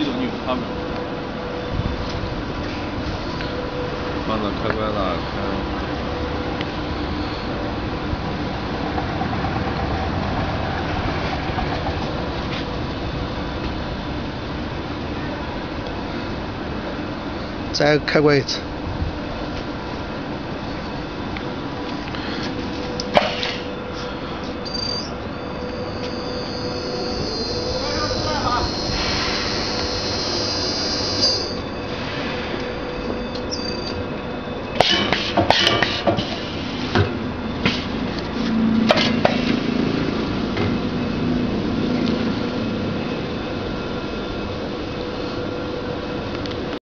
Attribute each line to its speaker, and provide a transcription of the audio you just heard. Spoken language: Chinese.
Speaker 1: 一种就是他们放到开关了
Speaker 2: 再开关一次。